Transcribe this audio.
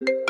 you